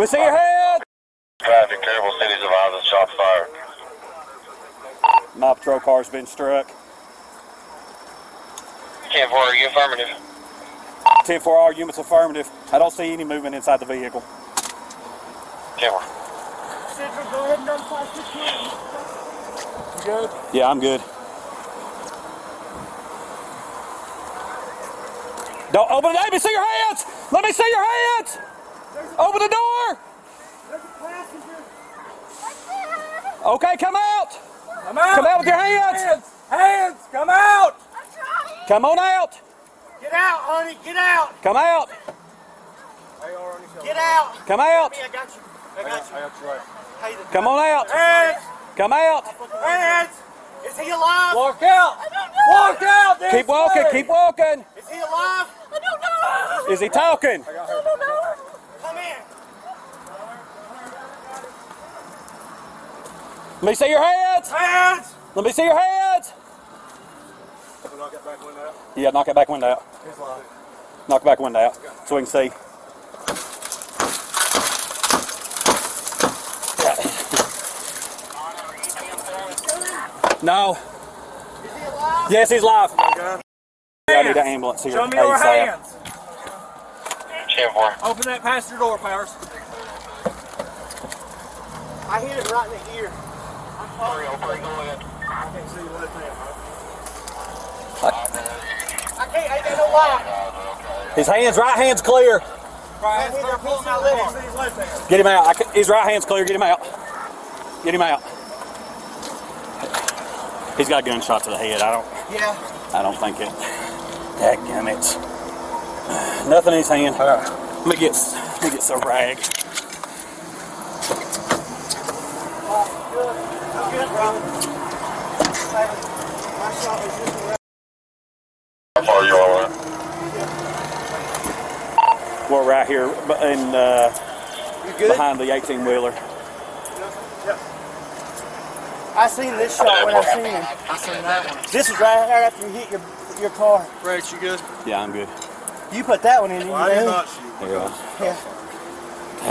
We see your head. Traffic, terrible cities of Island, shots fired. My patrol car's been struck. Ten four, are you affirmative? 10 4 R units affirmative. I don't see any movement inside the vehicle. Ten four. Central, go ahead and notify 15. You good? Yeah, I'm good. Don't open it. Let me see your hands. Let me see your hands. Open the door. There's a passenger. Okay, come out. Come out! Come out with your hands. Hands! Hands! Come out! Come on out. Get out, honey. Get out. Come out. Get out. Come out. Hey, I got you. I got you. I got you right. Come on out. Hands. Come out. Hands. Is he alive? Walk out! Walk out! this Keep walking. way. Keep walking. Is he alive? I don't know! Is he talking? Come in. Let me see your hands. Hands. Let me see your hands. Knock that back window out. Yeah, knock that back window out. He's live. Knock the back window out so we can see. No. Yes, he's live. Okay. I need an ambulance here. Show me your ASAP. hands. Ten four. Open that passenger door, Powers. I hit it right in the ear. Three oh three, go ahead. I can't see your left hand, I can't. I ain't got no light. His hands, right hand's clear. Right, Right pulling my left. See his left hand. Get him out. I can, his right hand's clear. Get him out. Get him out. He's got a gunshot to the head. I don't. Yeah. I don't think it. Dadgummit. Nothing in his hand. Let me get. Let me get some rag. I'm good, bro. Hey, my shot was just around. How far you all in? We're right here b- in uh, You good? behind the 18 wheeler. I seen this shot when I seen him. I seen that one. This is right right after you hit your your car. Rach, you good? Yeah, I'm good. You put that one in. didn't Well, I you, did not shoot. Yeah. Yeah.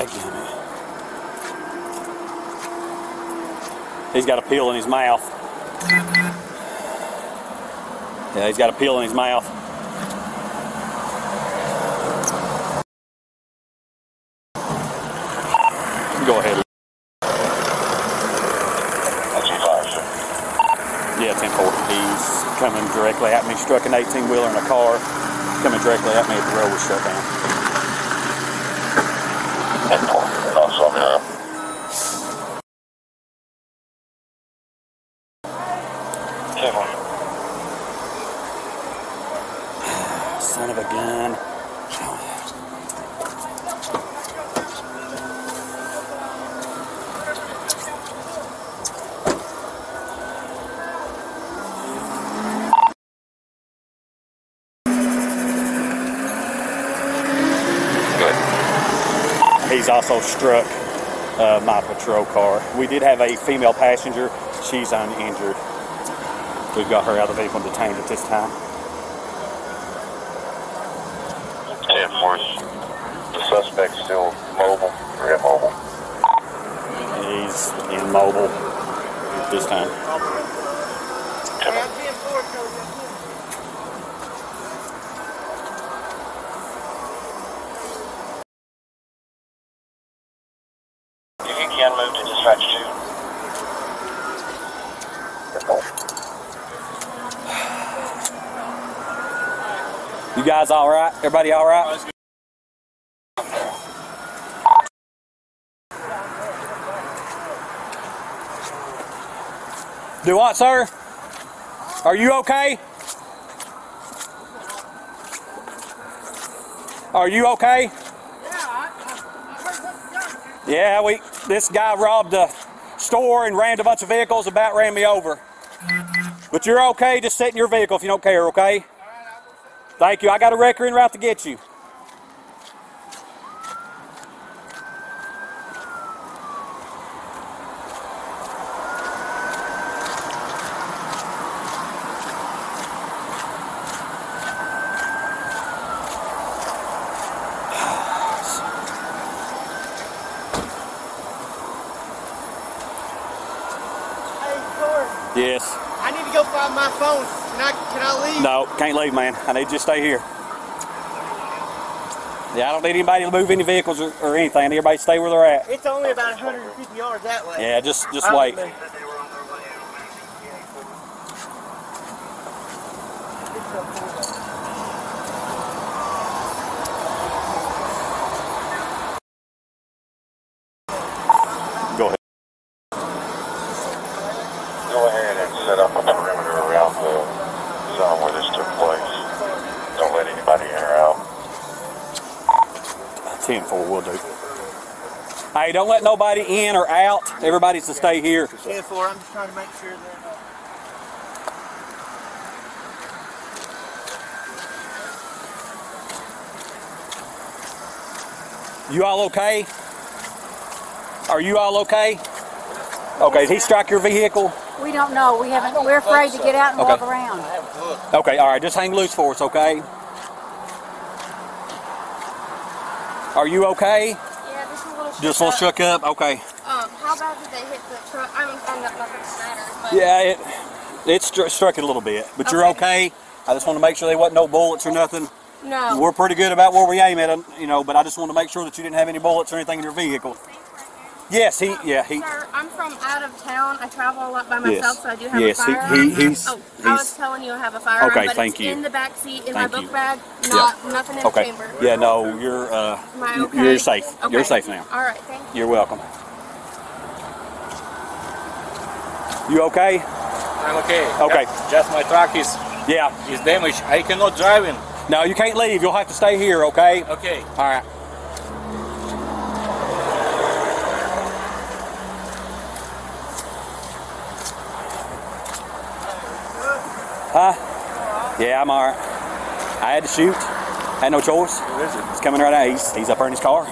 Dadgummit. He's got a peel in his mouth. Yeah, he's got a peel in his mouth. Go ahead. Yeah, 10 4. He's coming directly at me. Struck an 18 wheeler in a car. Coming directly at me. The road was also struck uh, my patrol car. We did have a female passenger. She's uninjured. We've got her out of the vehicle detained at this time. 10 4. The suspect's still mobile or immobile? He's immobile at this time. 10 guys all right? Everybody all right? Do what, sir? Are you okay? Are you okay? Yeah, we. This guy robbed a store and rammed a bunch of vehicles. About ran me over. But you're okay. Just sit in your vehicle if you don't care. Okay. Thank you. I got a wrecker en route to get you. Yes. I need to go find my phone. Can I, can I leave? No, can't leave, man. I need you to stay here. Yeah, I don't need anybody to move any vehicles or, or anything. Everybody stay where they're at. It's only about 150 yards that way. Yeah, just just wait. leave. Go ahead. Go ahead and set up a perimeter around the zone where this took place. Don't let anybody in or out. 10 4 will do. Hey, don't let nobody in or out. Everybody's to stay here. 10 4, I'm just trying to make sure that. Uh, You all okay? Are you all okay? Okay, did he strike your vehicle? We don't know. We haven't. We're afraid to get out and Okay. walk around. Okay, all right, just hang loose for us, okay? Are you okay? Just little shook up. Okay. Um, how bad did they hit the truck? I mean, I'm not matters, Yeah, it it stru- struck it a little bit, but you're Okay. okay. I just want to make sure there wasn't no bullets or nothing. no. We're pretty good about where we aim at, you know, but I just want to make sure that you didn't have any bullets or anything in your vehicle. Yes, he, yeah, he, Sir, I'm from out of town. I travel a lot by Yes. myself, so I do have Yes, a he- firearm. he- he's- oh, I was telling you I have a firearm, Okay, but thank it's you. in the back seat in Thank my you. book bag. Not nothing in okay. the chamber. Okay, yeah, no, you're, uh, you- okay? you're safe. You're safe now. All right, thank you. You're welcome. You okay? I'm okay. Okay. Just, just my truck is Yeah. is damaged. I cannot drive in. No, you can't leave. You'll have to stay here, okay? Okay. All right. Huh? Yeah, I'm all right. I had to shoot. Had no choice. Who is it? He's coming right at. He's he's up there in his car.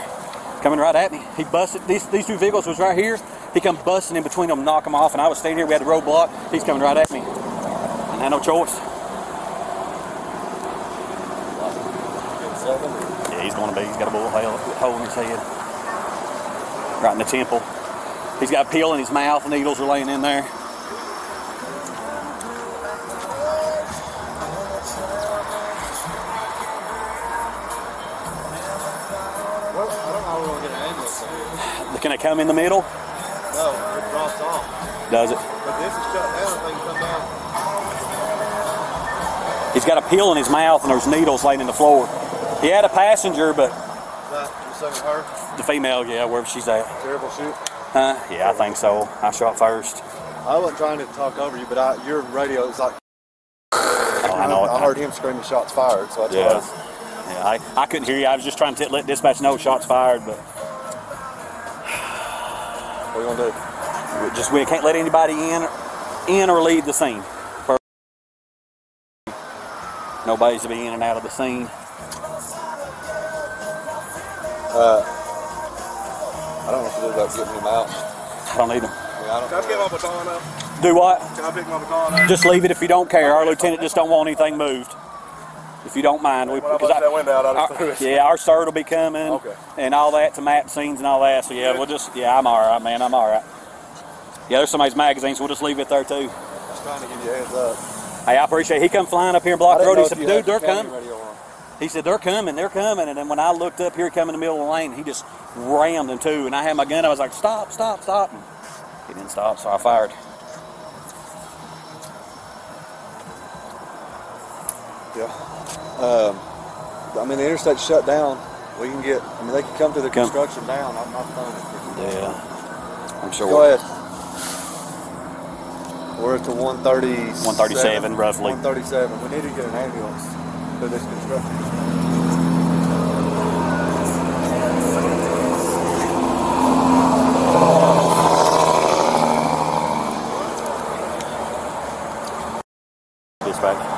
Coming right at me. He busted these these two vehicles was right here. He come busting in between them, knock them off, and I was standing here. We had the roadblock. He's coming right at me. And had no choice. Yeah, he's going to be. He's got a bullet hole, hole in his head. Right in the temple. He's got a peel in his mouth. Needles are laying in there. I come in the middle? No, it drops off. Does it? But this is shut down. If they can come down. He's got a peel in his mouth and there's needles laying in the floor. He had a passenger, but That you saying her? the female, yeah, wherever she's at. Terrible shoot. Huh? Yeah, I think so. I shot first. I wasn't trying to talk over you, but I, your radio is like. Oh, I know. I heard him screaming shots fired, so that's. I Yeah. was- Yeah, I, I couldn't hear you. I was just trying to let dispatch know shots fired, but What are you gonna do? we just we can't let anybody in, in or leave the scene. Nobody's to be in and out of the scene. Uh, I don't know what to do about getting him out. I don't need them. I I don't. Can I pick my baton up? Do what? Can I pick my baton up? Just leave it if you don't care. Our lieutenant just don't want anything moved. If you don't mind, we I because that window out, I our- yeah, our CIRT will be coming. Okay. And all that to map scenes and all that. So yeah, we'll just yeah, I'm all right, man. I'm all right. Yeah, there's somebody's magazines. We'll just leave it there too. Just trying to give you a heads up. Hey, I appreciate. It. He come flying up here and I blocked the road. He said, "Dude, they're coming." He said, "They're coming, they're coming." And then when I looked up here, coming in the middle of the lane, he just rammed them too. And I had my gun. I was like, "Stop! Stop! Stop!" And he didn't stop, so I fired. Yeah. Um, I mean, the interstate's shut down. We can get. I mean, they can come through the Come. construction down. I'm not it. Yeah, I'm sure. Go ahead. We're at the 130. 137 roughly. 137. We need to get an ambulance for this construction. Dispatch.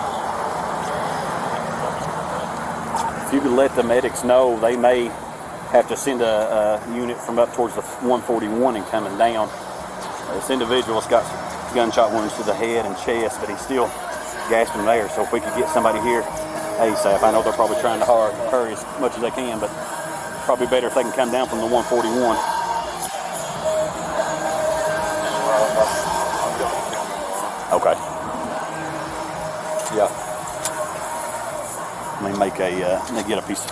If you could let the medics know, they may have to send a, a unit from up towards the 141 and coming down. This individual's got gunshot wounds to the head and chest, but he's still gasping there. So if we could get somebody here ASAP, I know they're probably trying to hurry, hurry as much as they can, but probably better if they can come down from the 141. Okay. Yeah. Let me make a, uh, me get a piece.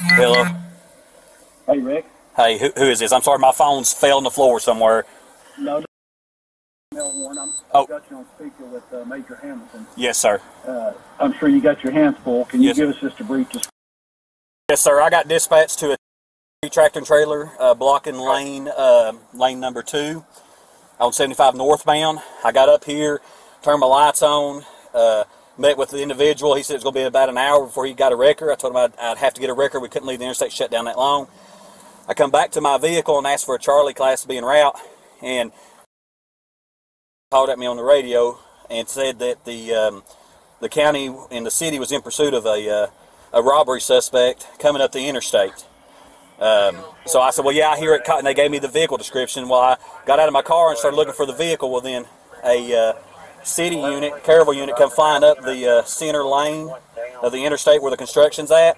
Hello. Hey, Rick. Hey, who, who is this? I'm sorry, my phone's fell on the floor somewhere. No, no. Mel Warren. I'm Oh. got you on speaker with uh, Major Hamilton. Yes, sir. Uh, I'm sure you got your hands full. Can you Yes, give us just a brief description? Yes, sir. I got dispatched to a tractor and trailer uh, blocking lane uh, lane number two on 75 northbound. I got up here, turned my lights on, uh, met with the individual. He said it was going to be about an hour before he got a record. I told him I'd, I'd have to get a record. We couldn't leave the interstate shut down that long. I come back to my vehicle and asked for a Charlie class to be route, and called at me on the radio and said that the um, the county and the city was in pursuit of a uh, a robbery suspect coming up the interstate. Um, so I said, well, yeah, I hear it. And they gave me the vehicle description. Well, I got out of my car and started looking for the vehicle. Well, then a uh, city unit, caravan unit, come flying up the uh, center lane of the interstate where the construction's at,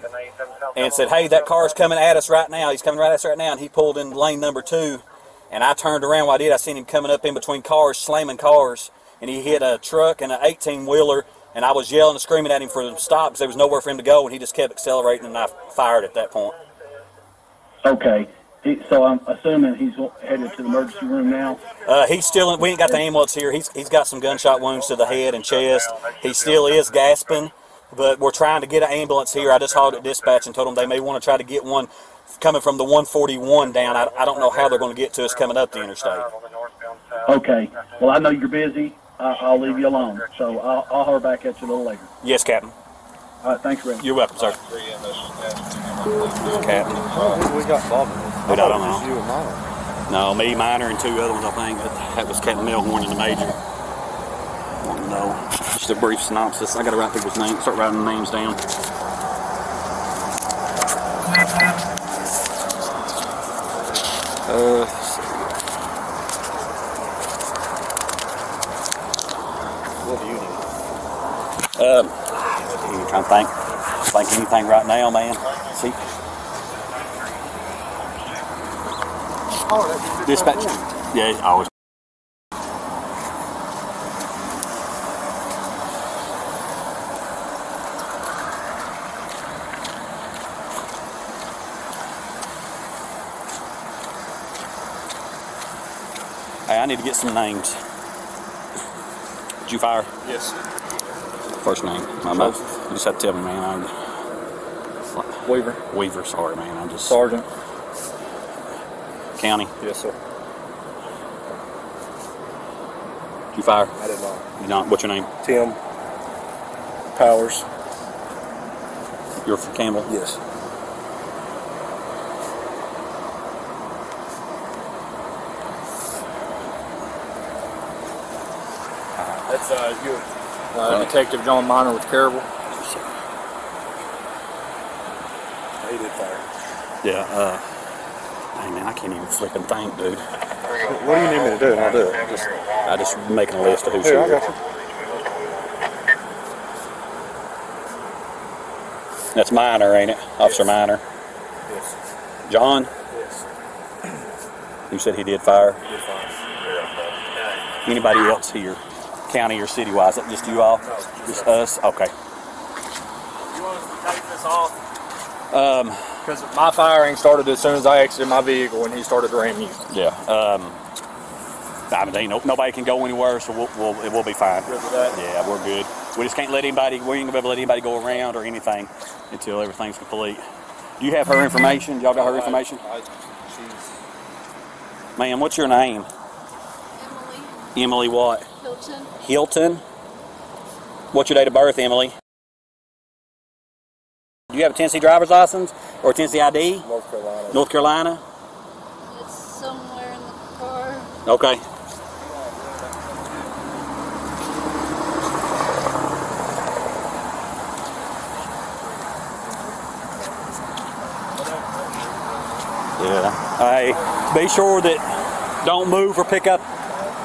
and said, hey, that car's coming at us right now. He's coming right at us right now. And he pulled in lane number two, and I turned around. While I did, I seen him coming up in between cars, slamming cars, and he hit a truck and an 18 wheeler. And I was yelling and screaming at him for to stop because there was nowhere for him to go, and he just kept accelerating, and I fired at that point. Okay. He, so I'm assuming he's headed to the emergency room now. Uh, he's still. We ain't got the ambulance here. He's he's got some gunshot wounds to the head and chest. He still is gasping, but we're trying to get an ambulance here. I just called at dispatch and told them they may want to try to get one coming from the 141 down. I, I don't know how they're going to get to us coming up the interstate. Okay. Well, I know you're busy. I, I'll leave you alone. So I'll, I'll holler back at you a little later. Yes, Captain. All right. Thanks, Rick. You're welcome, sir. Captain. Who we got involved in this? We don't know. You and mine. No, me, minor, and two other ones. I think that, that was Captain Melhorn and the major. I Want to know just a brief synopsis. I got to write people's names. Start writing names down. Uh. What do you need? Um, you trying to think, think anything right now, man? See, dispatch. Yeah, I always. Hey, I need to get some names. Did you fire? Yes. First name. My mouth. You just have to tell me, man. I'm Weaver. Weaver. Sorry, man. I'm just Sergeant. County. Yes, sir. Did you fire? I did not. You not. What's your name? Tim Powers. You're from Campbell. Yes. That's uh, you, uh, Detective John Miner with Caryville. He did fire. Yeah. Uh. Hey, man, I can't even flipping think, dude. What do you need me to do? And I'll do it. Just, I just making a list of who's Here, I got you. That's Minor, ain't it? Officer Minor. Yes. John. Yes. You said he did fire. He did fire. Yeah. Anybody else here, county or city wise? Just you all? Just us? Okay. You want us to take this off? Um, Because my firing started as soon as I exited my vehicle and he started ramming you. Yeah. Um, I mean, ain't no, nobody can go anywhere, so we'll, we'll, it will be fine. Good with that? Yeah, we're good. We just can't let anybody, we ain't gonna be able to let anybody go around or anything until everything's complete. Do you have her information? Y'all got her information? I, she's Ma'am, what's your name? Emily Emily what? Hilton. Hilton? What's your date of birth, Emily? Do you have a Tennessee driver's license or a Tennessee ID? North Carolina. North Carolina? It's somewhere in the car. Okay. Yeah. Hey, be sure that don't move or pick up.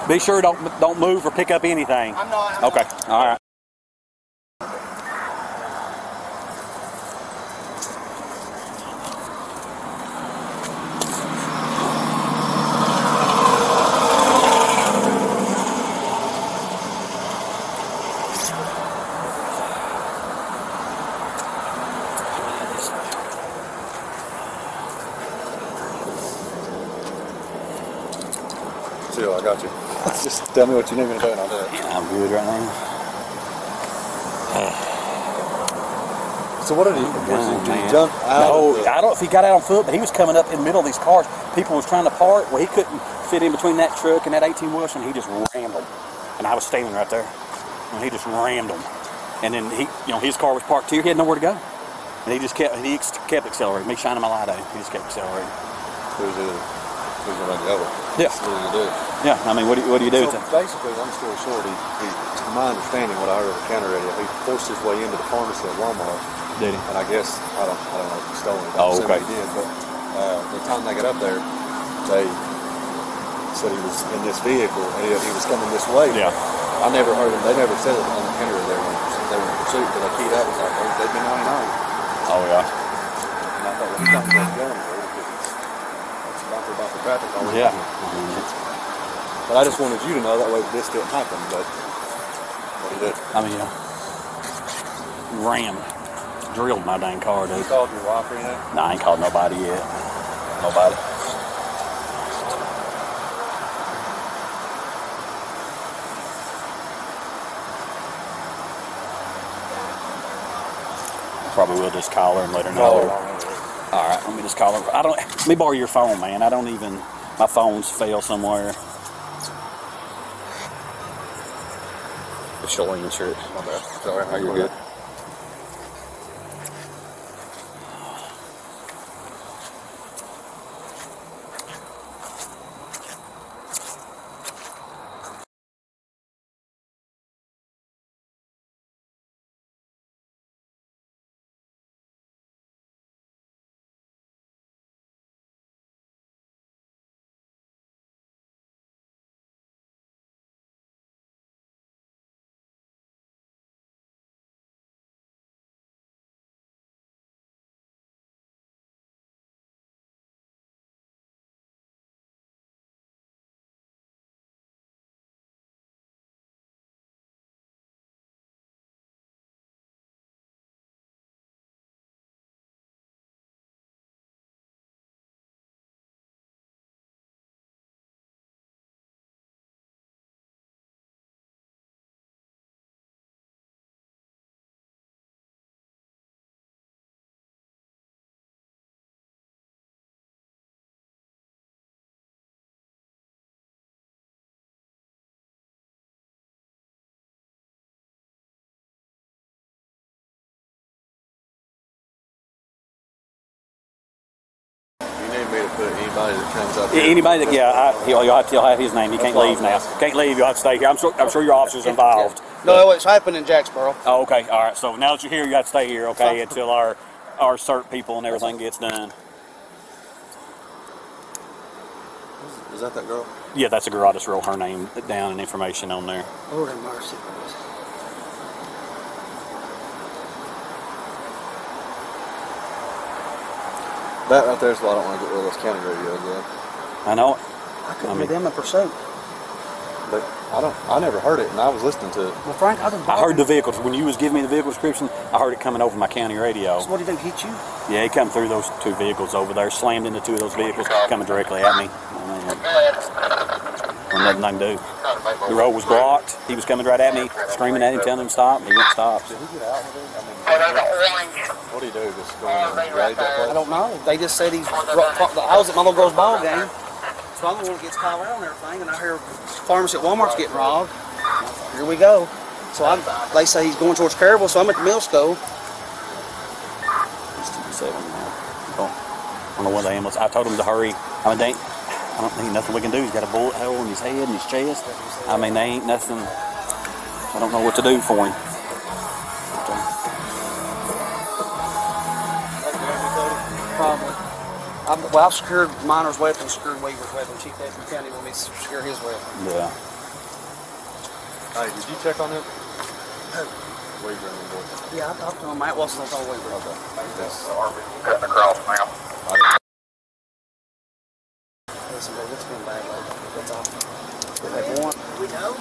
Be sure don't don't move or pick up anything. I'm not. I'm Okay. All right. Chill, I got you. Just tell me what you need me to do and I'll do it. I'm good right now. So what did he, was Oh, he, did he jump out? No, the- I don't know if he got out on foot, but he was coming up in the middle of these cars. People was trying to park. Well, he couldn't fit in between that truck and that 18 wheels, and he just rammed them. And I was standing right there, and he just rammed them. And then he, you know, his car was parked here. He had nowhere to go, and he just kept he kept accelerating. Me shining my light at him, he just kept accelerating. Who's the, who's gonna the other? Yeah. What do you do? Yeah, I mean, what do you, what do you do? So basically, long story short, he, he, to my understanding, what I heard over the counter radio, he forced his way into the pharmacy at Walmart, Did he? and I guess I don't, I don't know if he stole anything. Oh, okay. He did, but uh, the time they got up there, they said he was in this vehicle and he, he was coming this way. Yeah. I never heard him. They never said it on the counter radio. They were in pursuit, but they keyed up. Was like, oh, they've been 99. Oh yeah. And I thought, well, he's not going to go anywhere because it's, bumper bumper traffic all the Yeah. But I just wanted you to know that way this didn't happen. But what did. I mean, uh, yeah. Rammed, drilled my dang car, dude. You called your wife or anything? Nah, I ain't called nobody yet. Nobody. Probably will just call her and let her know. All right, let me just call her. I don't. Let me borrow your phone, man. I don't even. My phone's failed somewhere. She'll insure it. My bad. Sorry. Are you good? You need me to put anybody that comes up. Yeah, here- Anybody that, yeah, I, he'll, you'll have to have his name. He can't leave now. Can't leave. You'll have to stay here. I'm sure, I'm sure your officer's involved. No, it's happened in Jacksboro. Oh, okay. All right. So now that you're here, you have to stay here, okay, until our, our CIRT people and everything gets done. Is that that girl? Yeah, that's a girl. I just wrote her name down and information on there. Lord have mercy. That right there is why I don't want to get rid of those county radios. Yeah. I know. I couldn't I mean- be them in pursuit. But I don't. I never heard it, and I was listening to it. Well, Frank, I done I heard the vehicles. When you was giving me the vehicle description, I heard it coming over my county radio. So what did he do? Hit you? Yeah, he come through those two vehicles over there, slammed into two of those vehicles coming directly at me. I mean, nothing I can do. The road was blocked. He was coming right at me, screaming at him, telling him to stop. And he wouldn't stop. Did he get out with it? I mean, what do you do? Just go in and raid that I don't know. They just said he's. I was at my little girl's ball game, so I'm the one that gets called out and everything, and I hear pharmacy at Walmart's getting robbed. Here we go. So I'm, they say he's going towards Caryville, so I'm at the middle school. Seven. Oh, I don't know what the ambulance. I told him to hurry. I mean, they ain't, I don't think nothing we can do. He's got a bullet hole in his head and his chest. I mean, they ain't nothing. I don't know what to do for him. I've, well, I've secured miner's weapon, secured Weaver's weapon. Chief Deputy County want me to secure his weapon. Yeah. Hey, did you check on him? Weaver and boy. Yeah, I talked to him. Matt Wilson, I told Weaver. Okay. Cutting across now. Listen, baby, it's been bad lately. That's all. If they want. We know.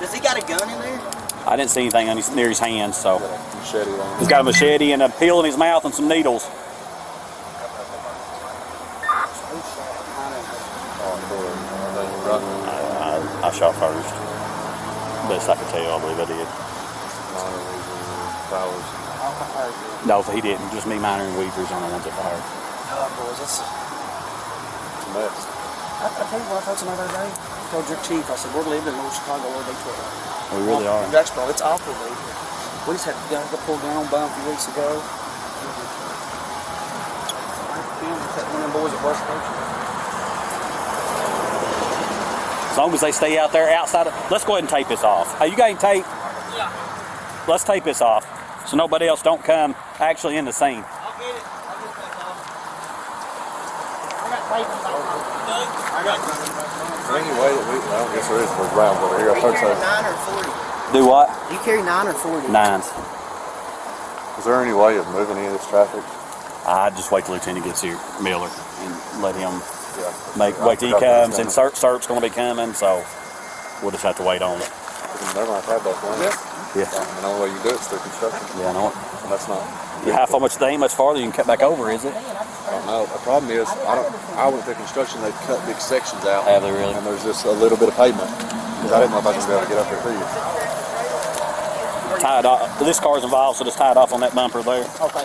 Does he got a gun in there? I didn't see anything on his, near his hands, so Got a machete on he's got a machete and a pill in his mouth and some needles. on I, I shot first. Best I could tell, I believe I did. minor Weaver powers. No, he didn't. Just me, Miner, and Weaver's on the ones that fired. Oh, boys, it's. It's a mess. I, I tell you what, I told somebody the other day. I told your chief, I said, we're living in North Chicago or Detroit. We really are. In Jacksonville, it's awful, dude. We just had to go to pull down bump a few weeks ago. One of them boys at work. As long as they stay out there outside of, let's go ahead and tape this off. Hey, you got any tape? Yeah. Let's tape this off so nobody else don't come actually in the scene. I'll get it. I'll get that off. I got papers I Is there any way that we, I don't guess there is for rounds over here. I You thought so. nine or forty? Do what? You carry nine or forty? Nines. Is there any way of moving any of this traffic? I just wait till Lieutenant gets here, Miller, and let him Yeah. make I wait till he comes. And was Serp, Serp's going to be coming, so we'll just have to wait on it. coming. They're gonna have both lanes. Yeah. And the only way you can do it is through construction. Yeah, I know it. And that's not. Yeah, how far much? They ain't much farther. You can cut back over, is it? I. The problem is, I don't. I went through construction. They cut big sections out. Have they really? And there's just a little bit of pavement. Because I didn't know if I was gonna be able to get up there to you. Tied off. This car's involved, so just tie it off on that bumper there. Okay.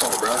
Sorry, bro.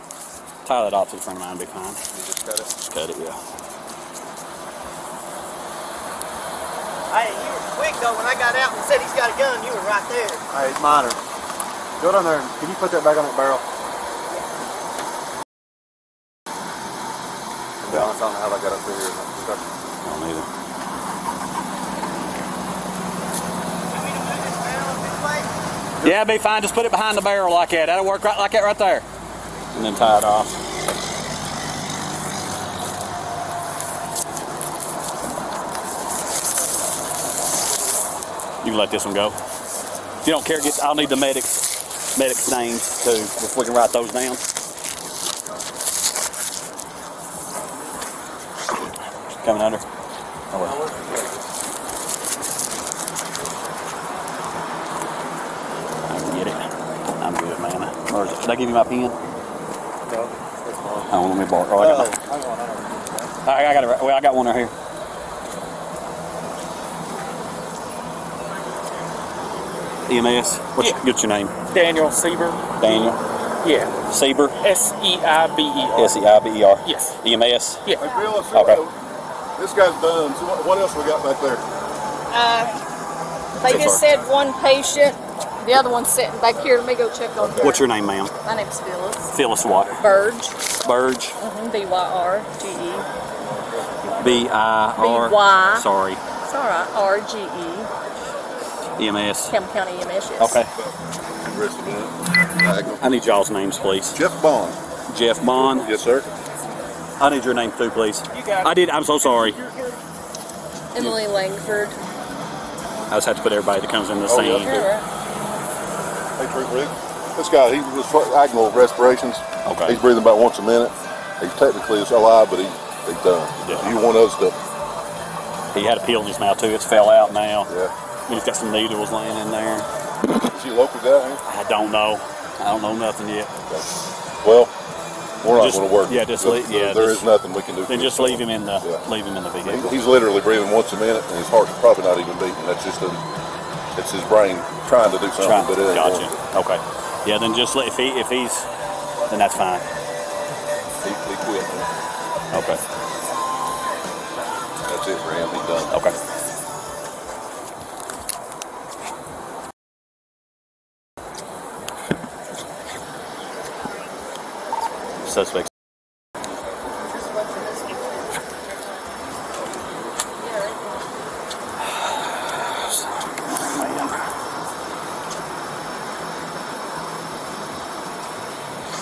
Tie that off to the front of mine, be fine. You just cut it. Just cut it, yeah. Hey, you were quick though. When I got out and said he's got a gun, you were right there. Hey, minor. Go down there. and Can you put that back on that barrel? To be honest, I don't know how they got up through here. in the construction. I don't either. Yeah, be fine. Just put it behind the barrel like that. That'll work right like that right there. And then tie it off. You can let this one go. If you don't care, get, I'll need the medics, medics names too, if we can write those down. Coming under. Oh, well. I can get it. I'm good, man. Or it, did I give you my pen? Oh, let me borrow. Oh, I got, I, I got it. Right, well, I got one right here. EMS. What's, Yeah. what's your name? Daniel Seiber. Daniel Yeah. Seiber. S E I B E R. S E I B E R. Yes. EMS. Yeah. Hey, Bill, Okay. this guy's done. So what, what else we got back there? Uh, they just said one patient The other one's sitting back here. Let me go check on that. What's your name, ma'am? My name's Phyllis. Phyllis what? Byrge. Byrge. Mm-hmm. B Y R G E. B I R. B-Y. Sorry. It's all right. R G E. EMS. Campbell County EMS. Yes. Okay. Diagonal. I need y'all's names, please. Jeff Bond. Jeff Bond. Yes, sir. I need your name too, please. You got it. I did. I'm so sorry. Emily Langford. I just have to put everybody that comes in the Oh, scene. yeah. Hey, Rick, Rick. This guy, he was diagonal respirations. Okay. He's breathing about once a minute. He's technically is alive, but he, he's done. Yeah. You want us to, He had a peel in his mouth too. It's fell out now. yeah. He's got some needles laying in there. Is he a local guy? I don't know. I don't know nothing yet. Well, we're not Just- going to work. yeah, just leave- yeah, There just- is nothing we can do. Then just leave him in the Yeah. leave him in the vehicle. He- He's literally breathing once a minute, and his heart's probably not even beating. That's just a, it's his brain trying to do something, Try- but it gotcha. Okay. Yeah. Then just let, if he if he's then that's fine. He, he quit. man. Okay. That's it for him. He's done. Okay. Suspects.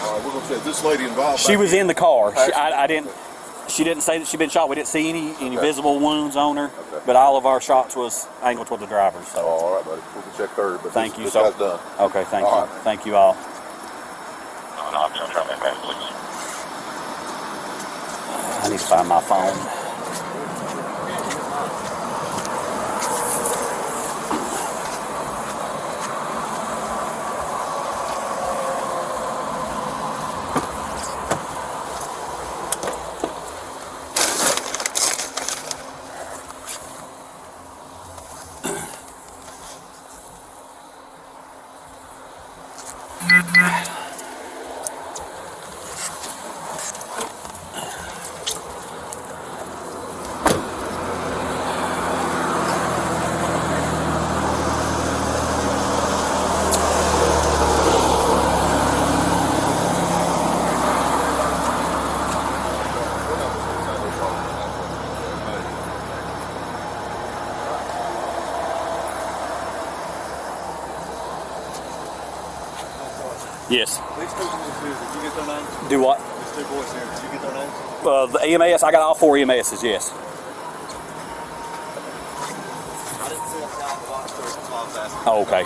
All right, we're going to say this lady involved. She was in the car. She, I, I didn't. She didn't say that she'd been shot. We didn't see any any Okay. visible wounds on her, Okay. but all of our shots was angled toward the driver. Oh, So all right, buddy. We can check her, but Thank this, you this so- done. okay, thank All you, right. thank you all. No, I'm just trying to make please. Need my phone. Yes. These two boys here, did you get their names? Do what? These two boys here, did you get their names? Uh, the EMS. I got all four EMSs. Yes. I didn't see them out the box, that's why I was asking. Oh, okay.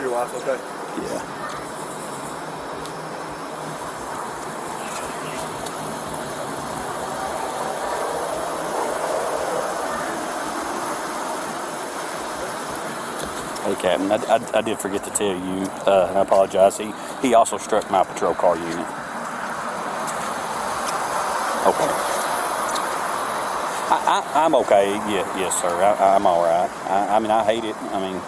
Your wife, okay? Yeah. Hey, Captain, I, I, I did forget to tell you, uh, and I apologize. He, he also struck my patrol car unit. Okay. I, I, I'm okay. Yeah, yes, sir. I, I'm all right. I, I mean, I hate it. I mean,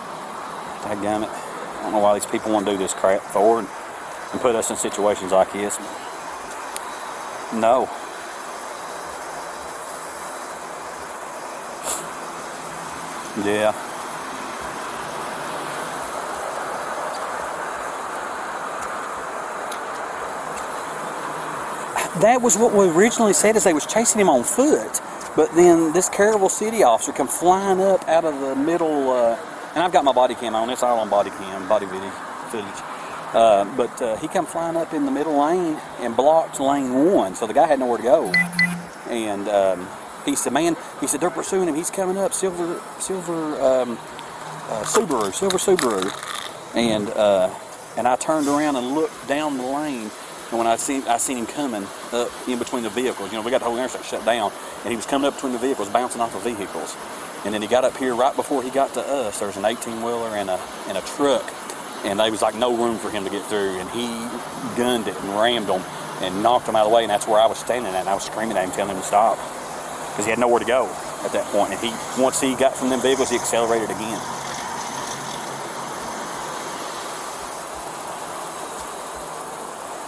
daggone it. I don't know why these people want to do this crap for and, and put us in situations like this. No. Yeah. That was what we originally said is they was chasing him on foot. But then this Caryville City officer come flying up out of the middle, uh, and I've got my body cam on. It's all on body cam, body video footage. Uh, but uh, he come flying up in the middle lane and blocked lane one, so the guy had nowhere to go. And um, he said, "Man," he said, "they're pursuing him. He's coming up, silver, silver, um, uh, Subaru, silver Subaru." And uh, and I turned around and looked down the lane, and when I seen I seen him coming up in between the vehicles. You know, we got the whole interstate shut down, and he was coming up between the vehicles, bouncing off the vehicles. And then he got up here right before he got to us. There was an 18 wheeler and a and a truck, and there was like no room for him to get through. And he gunned it and rammed them and knocked them out of the way. And that's where I was standing at. And I was screaming at him, telling him to stop, because he had nowhere to go at that point. And he once he got from them vehicles, he accelerated again.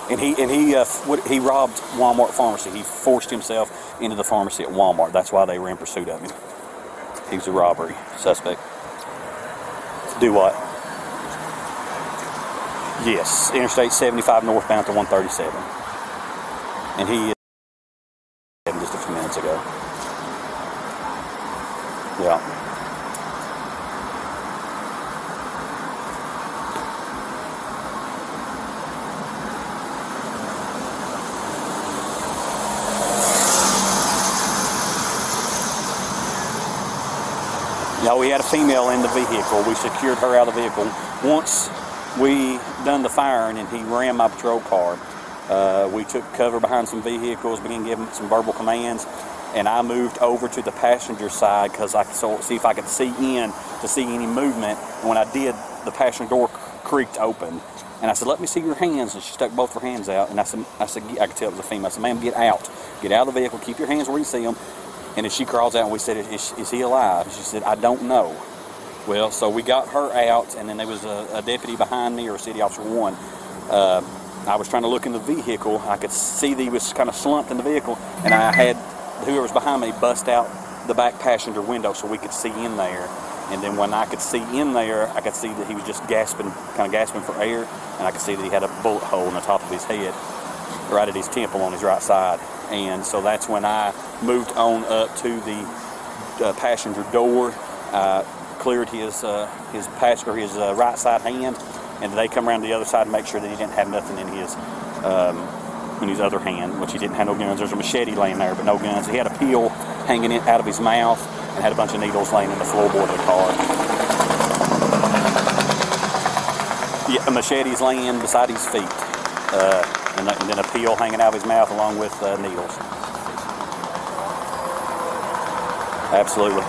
And he and he uh, what, he robbed Walmart pharmacy. He forced himself into the pharmacy at Walmart. That's why they were in pursuit of him. He was a robbery suspect. Do what? Yes, Interstate 75 northbound to 137. And he just a few minutes ago. Yeah. We had a female in the vehicle. We secured her out of the vehicle. Once we done the firing and he ran my patrol car, uh, we took cover behind some vehicles, began giving some verbal commands, and I moved over to the passenger side because I so, see if I could see in to see any movement. And when I did, the passenger door creaked open. And I said, "Let me see your hands." And she stuck both her hands out. And I said, "I said I could tell it was a female." I said, "Ma'am, get out. Get out of the vehicle. Keep your hands where you see them." And then she crawls out and we said, is, is he alive? She said, I don't know. Well, so we got her out, and then there was a, a deputy behind me, or a city officer one. Uh, I was trying to look in the vehicle. I could see that he was kind of slumped in the vehicle, and I had whoever was behind me bust out the back passenger window so we could see in there. And then when I could see in there, I could see that he was just gasping, kind of gasping for air, and I could see that he had a bullet hole in the top of his head, right at his temple on his right side. And so that's when I moved on up to the uh, passenger door, uh, cleared his uh, his pass or his uh, right side hand, and they come around the other side to make sure that he didn't have nothing in his um, in his other hand, which he didn't have no guns. There's a machete laying there, but no guns. He had a peel hanging in, out of his mouth and had a bunch of needles laying in the floorboard of the car. Yeah, a machete's laying beside his feet, uh, and, then a peel hanging out of his mouth along with uh, needles. Absolutely.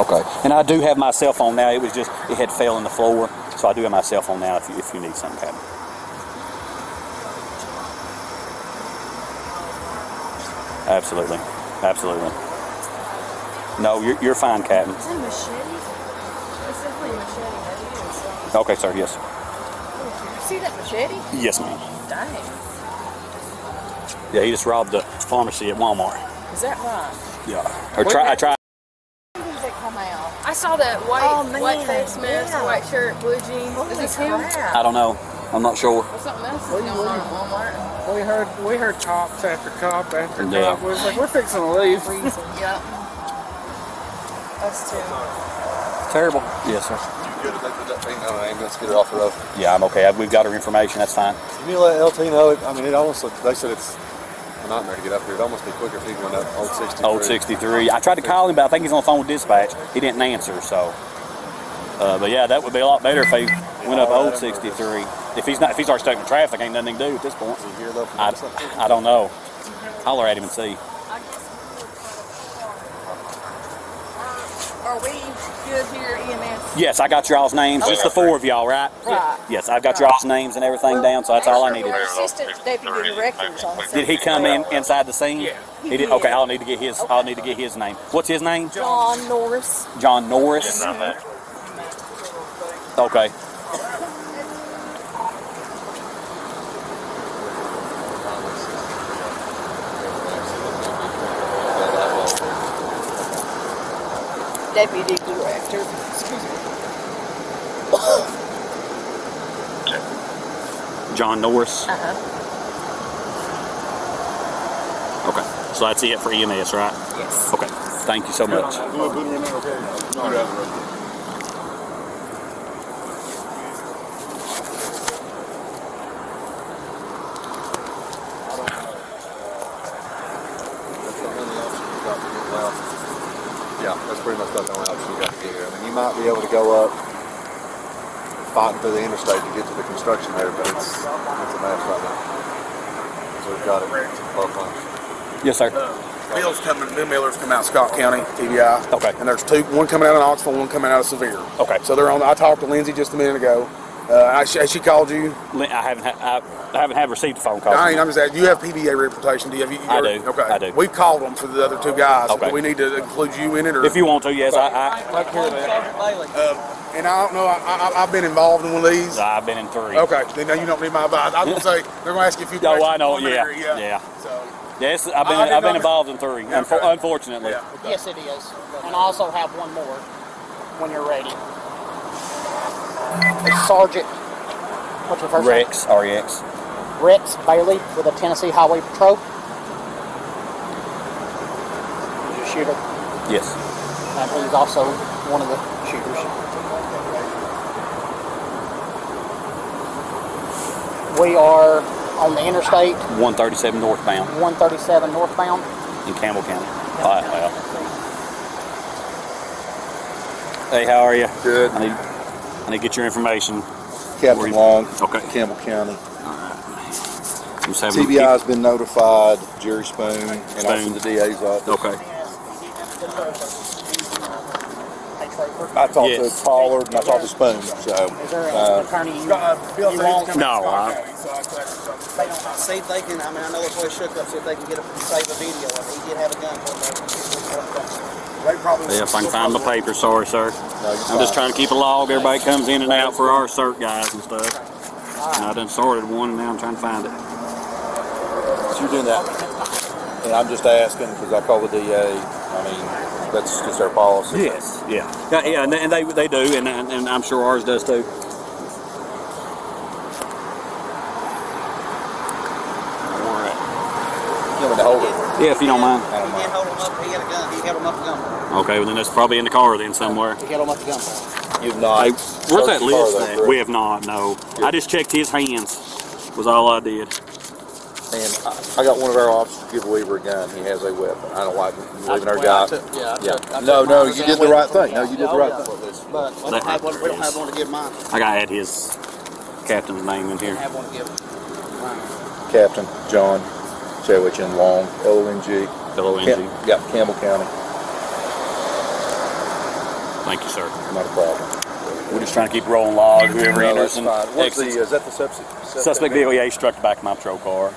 Okay. And I do have my cell phone now. It was just, it had fell in the floor. So I do have my cell phone now if you, if you need something, Captain. Absolutely. Absolutely. No, you're, you're fine, Captain. Is it a machete? It's definitely a machete. Okay, sir. Yes. You see that machete? Yes, ma'am. Dang. Yeah, he just robbed the pharmacy at Walmart. Is that right? Yeah. Or try, I tried. When did it out? I saw that white, Oh, white face mask, yeah. white shirt, blue jeans. Holy Is this him? I don't know. I'm not sure. Or something else is going on at Walmart. We heard we heard cops after cop after Yeah. cop. We was like, we're fixing to leave. Yeah. Us too. Terrible. Yes, sir. Good if they put that thing on an ambulance, get her off the road. Yeah, I'm okay. We've got her information. That's fine. Can you let LT know? It, I mean, it almost looked, they said it's a nightmare to get up here. It'd almost be quicker if he went up Old 63. Old 63. I tried to call him, but I think he's on the phone with dispatch. He didn't answer, so. Uh, but yeah, that would be a lot better if he went up Old 63. If he's not, if he's already stuck in traffic, ain't nothing to do at this point. Here though? I. I don't know. Holler at him and see. Are we good here, EMS? Yes, I got y'all's names. Just the four of y'all, right? Right. Yes, I've got y'all's names and everything down, so that's all I needed. Assistant Deputy Director's on Did he come in inside the scene? Yeah. He did. Okay, I'll need to get his. I'll need to get his name. What's his name? John Norris. John Norris. Okay. Deputy Director. Excuse me. John Norris. Uh-huh. Okay. So that's it for EMS, right? Yes. Okay. Thank you so much. Yeah, that's pretty much about the only option you got to get here. I mean, you might be able to go up fighting through the interstate to get to the construction there, but it's it's a mess right now. So we've got it both ways. Yes, sir. Bill's coming, Bill Miller's coming out of Scott County, TBI. Okay. And there's two, one coming out of Knoxville, one coming out of Sevier. Okay. So they're on, I talked to Lindsay just a minute ago. Uh, I, she, she called you. I haven't. Ha- I, I haven't had received a phone call. I ain't, I'm just asking. You have PBA reputation. Do you have? You, I do. Okay. I do. We've called them for the other two guys. Okay. Do we need to include you in it, or If you want to, yes. I, I, Take care of that. Uh, and I don't know. I, I, I've been involved in one of these. I've been in three. Okay. Then now you don't need my advice. I was gonna say they're gonna ask you a few Oh, questions. I know. Yeah. preliminary, Yeah. So. Yes, I've been. I didn't I've been involved in three. Okay. Unfortunately. Yes, it is. And I also have one more when you're ready. It's Sergeant, what's your first name? Rex. Rex. Rex Bailey with the Tennessee Highway Patrol. He's a shooter, Yes. and he's also one of the shooters. We are on the interstate, 137 northbound 137 northbound. in Campbell County. All right, well. Hey, how are you? Good. I need. To get your information. Where Captain you- Long, Okay. Campbell County. I'm just having a TBI's been notified, Jerry Spoon, and also Spoon. the DA's office. Okay. I talked Yes. to Pollard and I talked to Spoon, so. Is there uh, attorney you, Bill you want? No, I- County, so I texted. See if they can, I mean, I know it's way shook up, see if they can get a, save a video of it. He did have a gun for. They. Yeah, if I can find my paper, sorry, sir. No, I'm just trying to keep a log. Everybody comes in and out for our CIRT guys and stuff. And I done sorted one, and now I'm trying to find it. So you're doing that. And I'm just asking, because I call the DA, I mean, that's just our policy. Yes. Yeah. Yeah, yeah and, they, and they, they do, and, and, and I'm sure ours does too. You want me to hold it? Yeah, if you don't mind. I don't He mind. did hold him up, he had a gun, he held him up a gun. Okay, well then that's probably in the car then somewhere. You held him up the gun. You've not. Hey, where's that searched the car, list though. We have not, no. I just checked his hands. Was all I did. And I, I got one of our officers give Weaver a gun. He has a weapon. I don't like leaving our guy. Yeah, I Yeah. took- I No, no, you did the right thing. No, you did the oh, right Yeah, thing. But we don't have one, we don't have one to give mine. I got to add his captain's name in here. Have one to give mine. Captain John Chewich and Long, L-O-N-G. L-O-N-G. Cam- Yeah, Campbell County. Thank you, sir. Not a problem. We're just trying to keep rolling log. Whoever No, enters that's and fine. What's the, is that the subject? Suspect vehicle, yeah, he struck the back of my patrol car.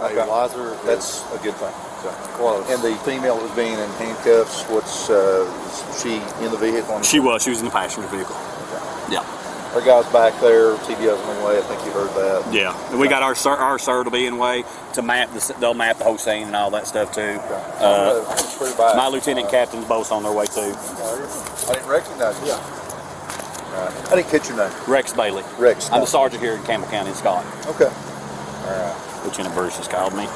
Okay. That's a good thing. So, Close. And the female was being in handcuffs, what's, uh, she in the vehicle? She was. She was in the passenger vehicle. Yeah. Her guy's back there, on the way, I think you heard that. Yeah. And we got our sir, our sir to be in way to map the. They'll map the whole scene and all that stuff too. Uh, Pretty my lieutenant captain's both on their way too. I didn't recognize you. Alright. I didn't catch your name. Rex Bailey. Rex. I'm the sergeant here in Campbell County Scott. Okay. Alright. Lieutenant Bruce has called me.